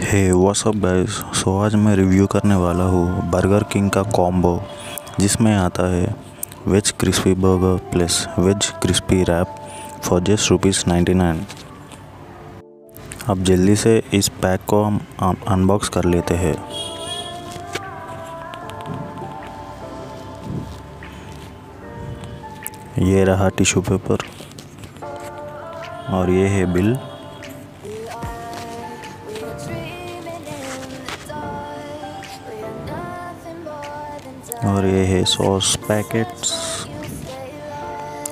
Hey what's up guys so आज मैं review करने वाला हूँ बर्गर किंग का कॉम्बो जिसमें आता है veg crispy burger plus veg crispy wrap for just rupees ninety nine अब जल्दी से इस पैक को हम अनबॉक्स कर लेते हैं। ये रहा टिश्यू पेपर और ये है बिल और ये है सॉस पैकेट्स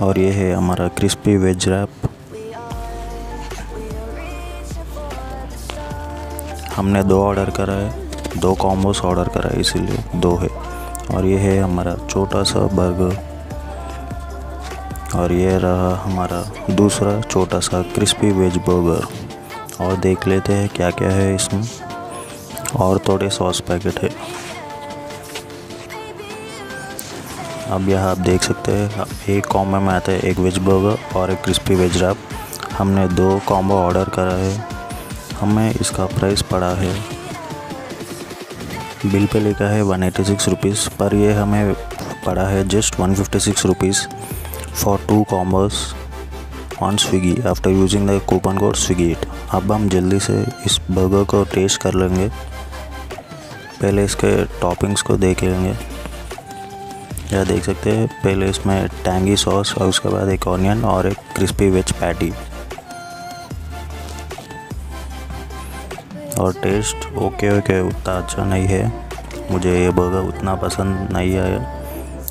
और ये है हमारा क्रिस्पी वेज रैप हमने दो ऑर्डर करा है, दो कॉम्बोस ऑर्डर करा है, इसीलिए दो है। और ये है हमारा छोटा सा बर्गर और ये रहा हमारा दूसरा छोटा सा क्रिस्पी वेज बर्गर और देख लेते हैं क्या क्या है इसमें। और थोड़े सॉस पैकेट है। अब यह आप देख सकते हैं, एक कॉम्बो में आता है, एक वेज बर्गर और एक क्रिस्पी वेज रैप हमने दो कॉम्बो ऑर्डर करा है। हमें इसका प्राइस पड़ा है। बिल पे लिखा है वन एटी सिक्स रुपीज़ पर ये हमें पड़ा है just one fifty six rupees for two combos on Swiggy after using the coupon code Swiggy it अब हम जल्दी से इस बर्गर को टेस्ट कर लेंगे। पहले इसके टॉपिंग्स को देख लेंगे यह देख सकते हैं, पहले इसमें टैंगी सॉस और उसके बाद एक ऑनियन और एक क्रिस्पी वेज पैटी और टेस्ट ओके ओके उतना अच्छा नहीं है। मुझे ये बर्गर उतना पसंद नहीं आया।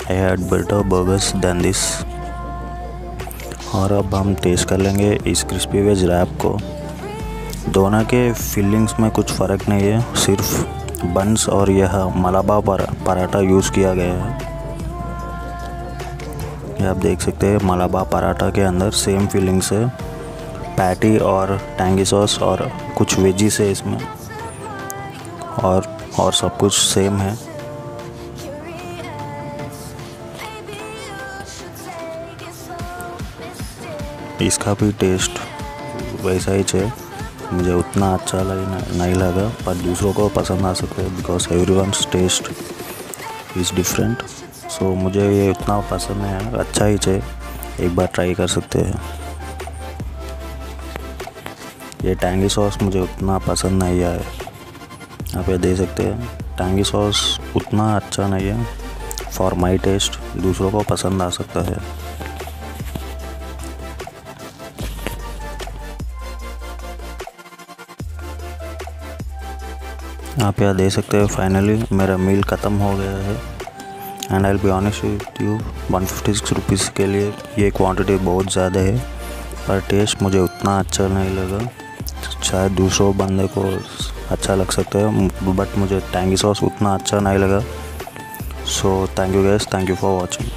I had better burgers than this और अब हम टेस्ट कर लेंगे इस क्रिस्पी वेज रैप को। दोनों के फीलिंग्स में कुछ फ़र्क नहीं है, सिर्फ़ बंस और यह मलाबा पराठा यूज़ किया गया है। ये आप देख सकते हैं मलाबा पराठा के अंदर सेम फीलिंग्स है। पैटी और टैंगी सॉस और कुछ वेजीज है इसमें। और और सब कुछ सेम है। इसका भी टेस्ट वैसा ही है मुझे उतना अच्छा लग, नहीं लगा, पर दूसरों को पसंद आ सकता है because every one taste is different so मुझे ये उतना पसंद है अच्छा ही चाहिए। एक बार ट्राई कर सकते हैं। ये टैंगी सॉस मुझे उतना पसंद नहीं आया। आप ये दे सकते हैं। टैंगी सॉस उतना अच्छा नहीं है। फॉर माई टेस्ट दूसरों को पसंद आ सकता है। आप यहाँ दे सकते हैं फाइनली मेरा मील ख़त्म हो गया है। And I be honest with you one fifty six rupees के लिए ये क्वांटिटी बहुत ज़्यादा है, पर टेस्ट मुझे उतना अच्छा नहीं लगा। शायद दूसरों बंदे को अच्छा लग सकता है बट मुझे टैंगी सॉस उतना अच्छा नहीं लगा। So thank you guys thank you for watching